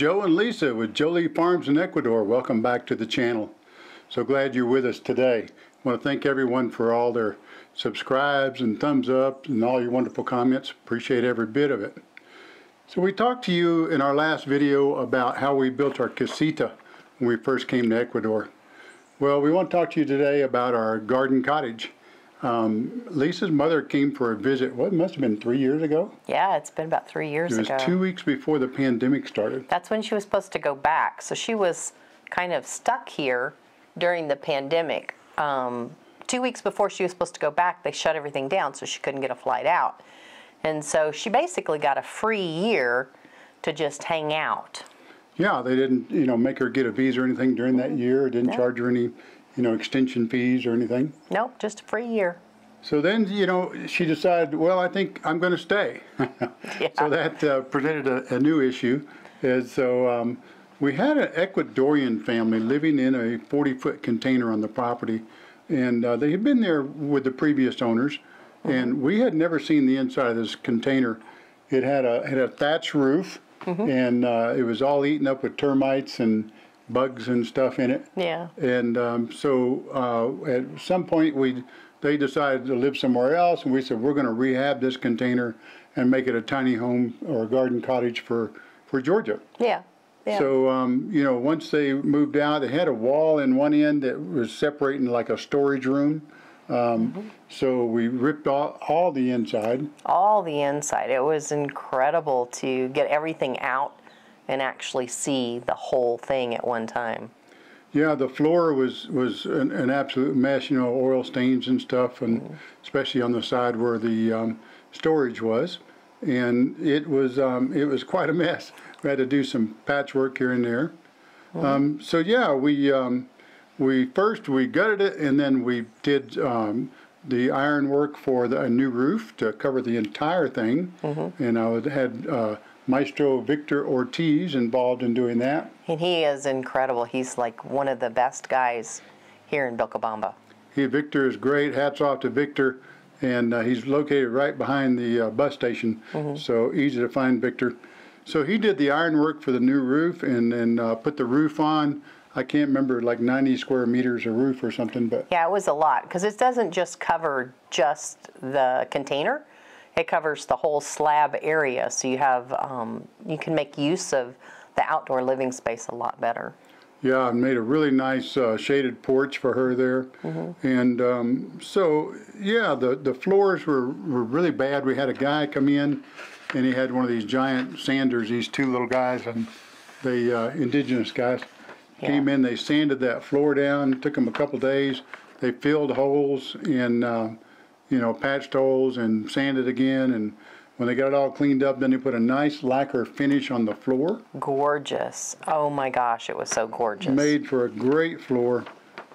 Joe and Lisa with JoLi Farms in Ecuador. Welcome back to the channel. So glad you're with us today. I want to thank everyone for all their subscribes and thumbs up and all your wonderful comments. Appreciate every bit of it. So we talked to you in our last video about how we built our casita when we first came to Ecuador. Well, we want to talk to you today about our garden cottage. Um, Lisa's mother came for a visit, what, must have been three years ago? Yeah, it's been about three years It was ago. two weeks before the pandemic started. That's when she was supposed to go back. So she was kind of stuck here during the pandemic. Um, two weeks before she was supposed to go back, they shut everything down, so she couldn't get a flight out. And so she basically got a free year to just hang out. Yeah, they didn't, you know, make her get a visa or anything during that year, didn't No. charge her any, you know, extension fees or anything. Nope, just a free year. So then, you know, she decided, well, I think I'm going to stay. Yeah. So that uh, presented a, a new issue. And so um, we had an Ecuadorian family living in a 40 foot container on the property. And uh, they had been there with the previous owners. And we had never seen the inside of this container. It had a, had a thatch roof. And uh, it was all eaten up with termites and bugs and stuff in it. Yeah. And um, so uh, at some point, we they decided to live somewhere else, and we said we're going to rehab this container and make it a tiny home or a garden cottage for for Georgia. Yeah. Yeah. So um, you know, once they moved out, they had a wall in one end that was separating like a storage room. Um, So we ripped all, all the inside. all the inside. It was incredible to get everything out and actually see the whole thing at one time. Yeah, the floor was was an, an absolute mess. You know, oil stains and stuff, and especially on the side where the um, storage was, and it was um, it was quite a mess. We had to do some patchwork here and there. Um, so yeah, we um, we first we gutted it, and then we did um, the ironwork for the, a new roof to cover the entire thing. And I had uh, Maestro Victor Ortiz involved in doing that. And he is incredible. He's like one of the best guys here in Vilcabamba. He, Victor is great. Hats off to Victor. And uh, he's located right behind the uh, bus station, so easy to find Victor. So he did the ironwork for the new roof and then uh, put the roof on. I can't remember, like 90 square meters of roof or something, but Yeah, it was a lot because it doesn't just cover just the container. It covers the whole slab area, so you have um, you can make use of the outdoor living space a lot better. yeah, I made a really nice uh, shaded porch for her there. And um, so, yeah, the, the floors were, were really bad. We had a guy come in and he had one of these giant sanders, these two little guys, and the uh, indigenous guys came in, they sanded that floor down, took them a couple days. They filled holes and, uh, you know, patched holes and sanded again. And when they got it all cleaned up, then they put a nice lacquer finish on the floor. Gorgeous. Oh my gosh, it was so gorgeous. Made for a great floor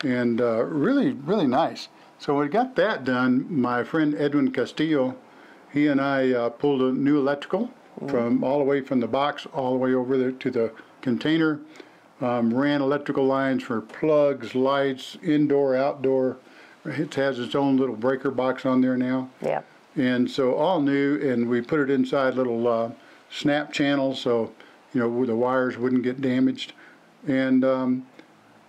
and uh, really, really nice. So when we got that done, my friend Edwin Castillo, he and I uh, pulled a new electrical from all the way from the box all the way over there to the container. Um, ran electrical lines for plugs, lights, indoor, outdoor. It has its own little breaker box on there now. yeah. And so all new, and we put it inside little uh, snap channels so you know the wires wouldn't get damaged. And um,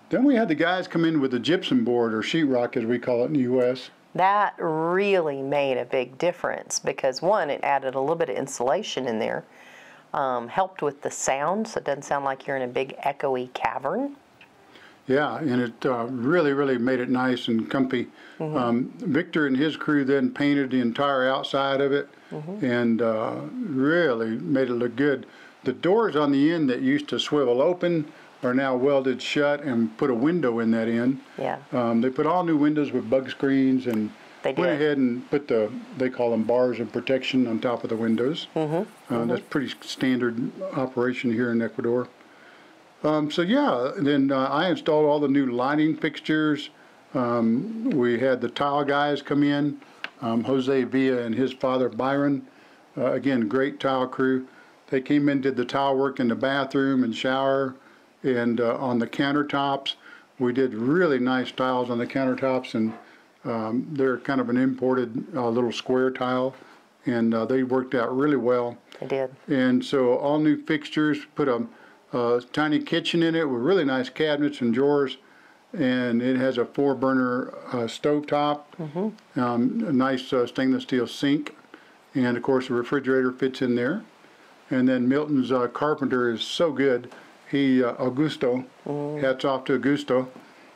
then we had the guys come in with the gypsum board or sheetrock as we call it in the U.S. That really made a big difference because one, it added a little bit of insulation in there, um, helped with the sound, so it doesn't sound like you're in a big echoey cavern. Yeah, and it uh, really, really made it nice and comfy. Um, Victor and his crew then painted the entire outside of it and uh, really made it look good. The doors on the end that used to swivel open are now welded shut and put a window in that end. Yeah. Um, they put all new windows with bug screens and They went did. ahead and put the, they call them bars of protection on top of the windows. Mm-hmm. Uh, That's pretty standard operation here in Ecuador. Um, so yeah, then uh, I installed all the new lighting fixtures. Um, we had the tile guys come in, um, Jose Villa and his father Byron. Uh, again, great tile crew. They came in, did the tile work in the bathroom and shower, and uh, on the countertops. We did really nice tiles on the countertops, and um, they're kind of an imported uh, little square tile. and uh, they worked out really well. They did. And so all new fixtures, put a, a tiny kitchen in it with really nice cabinets and drawers. And it has a four burner uh, stove top, um, a nice uh, stainless steel sink. And of course, the refrigerator fits in there. And then Milton's uh, carpenter is so good. He, uh, Augusto, hats off to Augusto.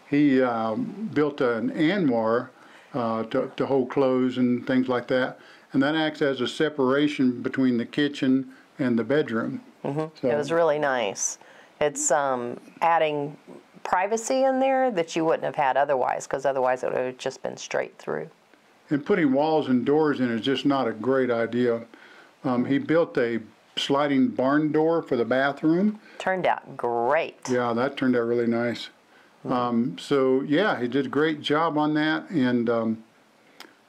He um, built an anwar uh, to, to hold clothes and things like that. And that acts as a separation between the kitchen and the bedroom. So, It was really nice. It's um, adding privacy in there that you wouldn't have had otherwise, because otherwise it would have just been straight through. and putting walls and doors in is just not a great idea. Um, he built a sliding barn door for the bathroom. Turned out great. Yeah, that turned out really nice. Um, so yeah, he did a great job on that, and um,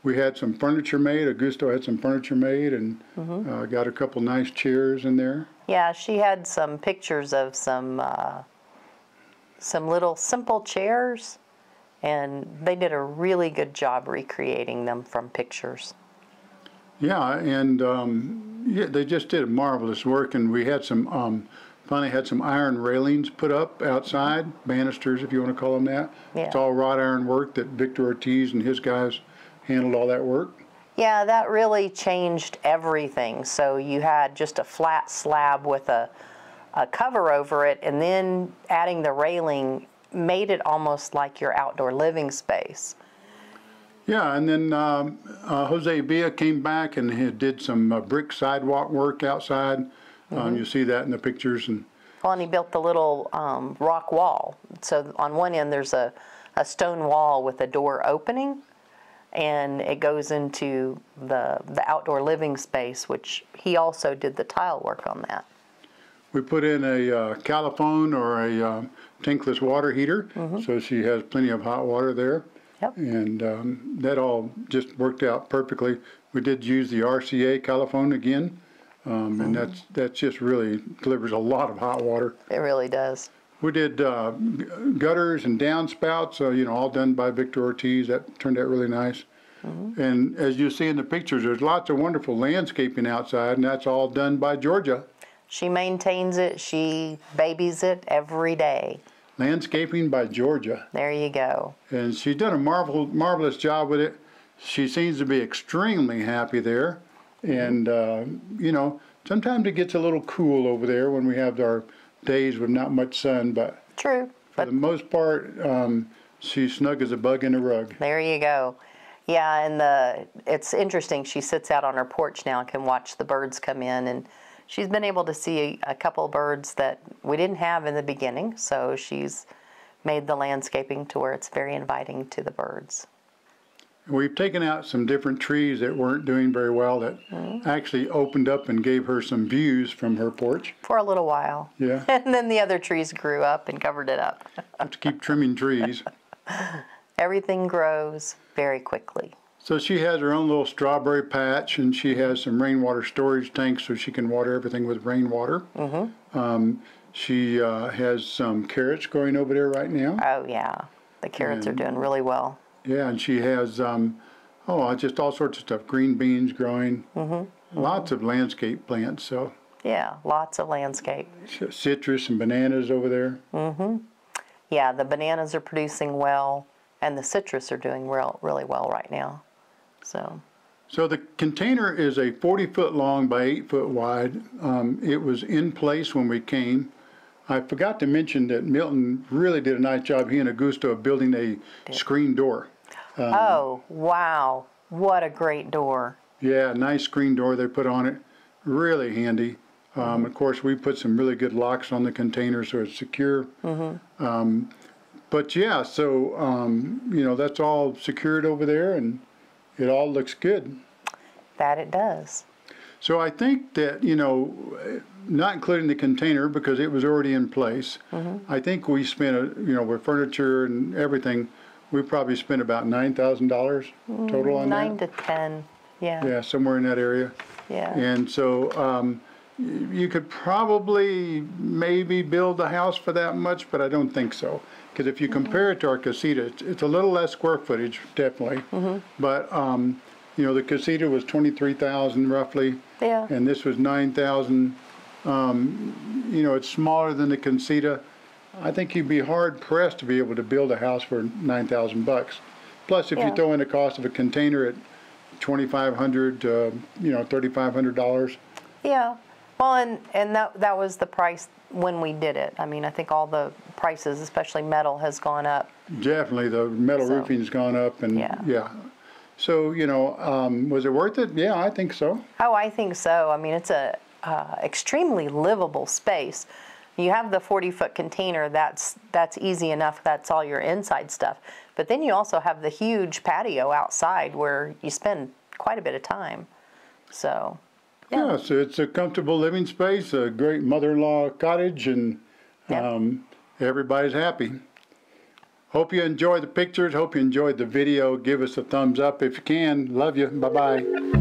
we had some furniture made. Augusto had some furniture made, and uh, got a couple nice chairs in there. Yeah, she had some pictures of some uh, some little simple chairs, and they did a really good job recreating them from pictures. Yeah, and um, yeah, they just did marvelous work, and we had some um, finally had some iron railings put up outside, banisters, if you want to call them that. It's all wrought iron work that Victor Ortiz and his guys handled all that work. Yeah, that really changed everything. So you had just a flat slab with a, a cover over it, and then adding the railing made it almost like your outdoor living space. Yeah, and then um, uh, Jose Villa came back and he did some uh, brick sidewalk work outside. Um, you see that in the pictures, and Well, and he built the little um, rock wall. So on one end, there's a, a stone wall with a door opening, and it goes into the, the outdoor living space, which he also did the tile work on that. we put in a uh, calefón or a uh, tankless water heater, so she has plenty of hot water there. Yep. And um, that all just worked out perfectly. We did use the RCA calefón again, um, and that's that's just really delivers a lot of hot water. It really does. We did uh, gutters and downspouts, uh, you know, all done by Victor Ortiz. That turned out really nice. And as you see in the pictures, there's lots of wonderful landscaping outside, and that's all done by Georgia. She maintains it, she babies it every day. Landscaping by Georgia. There you go. and she's done a marvel, marvelous job with it. She seems to be extremely happy there, and uh, you know, sometimes it gets a little cool over there when we have our days with not much sun, but True. for But the most part, um, she's snug as a bug in a rug. there you go. Yeah, and the it's interesting. She sits out on her porch now and can watch the birds come in, and she's been able to see a, a couple of birds that we didn't have in the beginning. So she's made the landscaping to where it's very inviting to the birds. We've taken out some different trees that weren't doing very well that actually opened up and gave her some views from her porch. For a little while. Yeah, And then the other trees grew up and covered it up. have to keep trimming trees. Everything grows very quickly. So she has her own little strawberry patch, and she has some rainwater storage tanks so she can water everything with rainwater. Um, she uh, has some carrots growing over there right now. Oh, yeah. The carrots are doing really well. Yeah, and she has um, oh, just all sorts of stuff. Green beans growing, lots of landscape plants. So Yeah, lots of landscape. citrus and bananas over there. Mm-hmm. Yeah, the bananas are producing well, and the citrus are doing real, really well right now. So, So the container is a 40 foot long by 8 foot wide. Um, it was in place when we came. I forgot to mention that Milton really did a nice job, he and Augusto, of building a screen door. oh, wow. What a great door. Yeah, nice screen door they put on it. Really handy. Um, of course, we put some really good locks on the container so it's secure. Um, but yeah, so, um, you know, that's all secured over there and it all looks good. That it does. So I think that, you know, not including the container because it was already in place, I think we spent, a, you know, with furniture and everything, we probably spent about $9,000 total on Nine that. to 10. Yeah. Yeah, somewhere in that area. Yeah. And so um, y- you could probably maybe build a house for that much, but I don't think so. Because if you compare it to our casita, it's, it's a little less square footage, definitely. But um, You know, the casita was twenty-three thousand roughly. Yeah. And this was nine thousand. Um, you know, it's smaller than the casita. I think you'd be hard pressed to be able to build a house for nine thousand bucks. Plus, if Yeah. you throw in the cost of a container at twenty-five hundred, uh, you know, thirty-five hundred dollars. Yeah, well, and, and that, that was the price when we did it. I mean, I think all the prices, especially metal, has gone up. Definitely, the metal So- roofing's gone up and, Yeah. yeah. So, you know, um, was it worth it? Yeah, I think so. Oh, I think so. I mean, it's a uh, extremely livable space. You have the 40-foot container, that's, that's easy enough, that's all your inside stuff. But then you also have the huge patio outside where you spend quite a bit of time. So, Yeah, so it's a comfortable living space, a great mother-in-law cottage, and Yep. um, everybody's happy. Hope you enjoyed the pictures. Hope you enjoyed the video. Give us a thumbs up if you can. Love you. Bye bye.